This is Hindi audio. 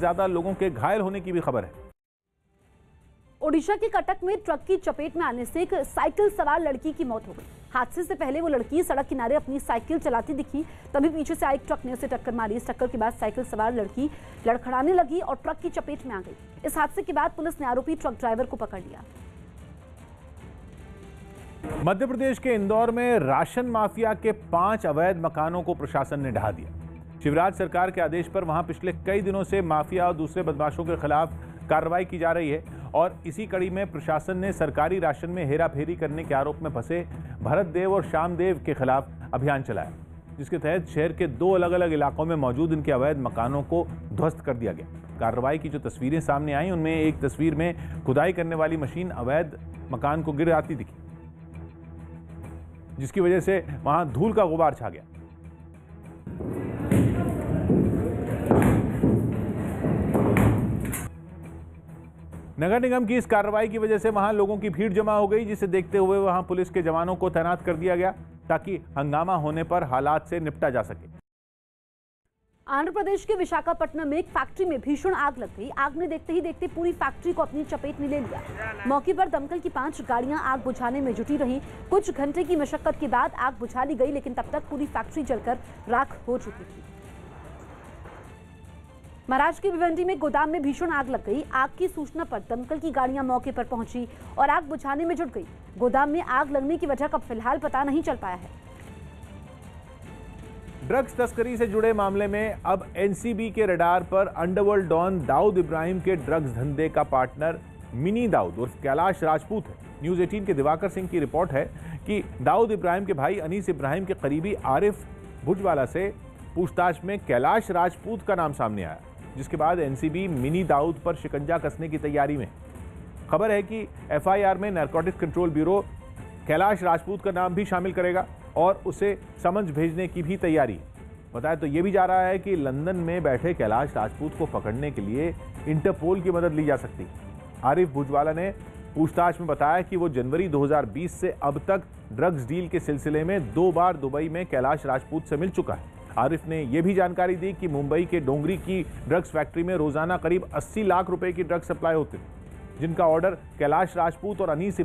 ज़्यादा लोगों के घायल होने की भी खबर है। ओडिशा के कटक में ट्रक की चपेट में आने से एक साइकिल सवार लड़की की मौत हो गई। हादसे से पहले वो लड़की सड़क किनारे अपनी साइकिल चलाती दिखी तभी पीछे से आए ट्रक ने उसे टक्कर मारी। इस टक्कर के बाद साइकिल सवार लड़की लड़खड़ाने लगी और ट्रक की चपेट में आ गई। इस हादसे के बाद पुलिस ने आरोपी ट्रक ड्राइवर को पकड़ लिया। मध्य प्रदेश के इंदौर में राशन माफिया के पाँच अवैध मकानों को प्रशासन ने ढहा दिया। शिवराज सरकार के आदेश पर वहाँ पिछले कई दिनों से माफिया और दूसरे बदमाशों के खिलाफ कार्रवाई की जा रही है और इसी कड़ी में प्रशासन ने सरकारी राशन में हेराफेरी करने के आरोप में फंसे भरत देव और श्यामदेव के खिलाफ अभियान चलाया, जिसके तहत शहर के दो अलग अलग इलाकों में मौजूद इनके अवैध मकानों को ध्वस्त कर दिया गया। कार्रवाई की जो तस्वीरें सामने आई, उनमें एक तस्वीर में खुदाई करने वाली मशीन अवैध मकान को गिर आती दिखी, जिसकी वजह से वहाँ धूल का गुबार छा गया। नगर निगम की इस कार्रवाई की वजह से वहाँ लोगों की भीड़ जमा हो गई, जिसे देखते हुए वहाँ पुलिस के जवानों को तैनात कर दिया गया, ताकि हंगामा होने पर हालात से निपटा जा सके। आंध्र प्रदेश के विशाखापट्टनम में एक फैक्ट्री में भीषण आग लग गई। आग ने देखते ही देखते पूरी फैक्ट्री को अपनी चपेट में ले लिया। मौके पर दमकल की पाँच गाड़ियाँ आग बुझाने में जुटी रहीं। कुछ घंटे की मशक्कत के बाद आग बुझा ली गई, लेकिन तब तक पूरी फैक्ट्री जलकर राख हो चुकी थी। महाराष्ट्र की भिवंडी में गोदाम में भीषण आग लग गई। आग की सूचना पर दमकल की गाड़ियाँ मौके पर पहुँची और आग बुझाने में जुट गई। गोदाम में आग लगने की वजह का फ़िलहाल पता नहीं चल पाया है। ड्रग्स तस्करी से जुड़े मामले में अब एनसीबी के रडार पर अंडरवर्ल्ड डॉन दाऊद इब्राहिम के ड्रग्स धंधे का पार्टनर मिनी दाऊद उर्फ़ कैलाश राजपूत है। न्यूज़ 18 के दिवाकर सिंह की रिपोर्ट है कि दाऊद इब्राहिम के भाई अनीस इब्राहिम के करीबी आरिफ भुजवाला से पूछताछ में कैलाश राजपूत का नाम सामने आया। जिसके बाद एनसीबी मिनी दाऊद पर शिकंजा कसने की तैयारी में। खबर है कि एफआईआर में narcotics control bureau Kailash Rajput का नाम भी शामिल करेगा और उसे समझ भेजने की भी तैयारी। बताया तो ये भी जा रहा है कि लंदन में बैठे कैलाश राजपूत को पकड़ने के लिए इंटरपोल की मदद ली जा सकती। आरिफ भुजवाला ने पूछताछ में बताया कि वो जनवरी 2020 से अब तक ड्रग्स डील के सिलसिले में दो बार दुबई में कैलाश राजपूत से मिल चुका है। आरिफ ने यह भी जानकारी दी कि मुंबई के डोंगरी की ड्रग्स फैक्ट्री में रोज़ाना करीब 80 लाख रुपए की ड्रग्स सप्लाई होती जिनका ऑर्डर कैलाश राजपूत और अनीस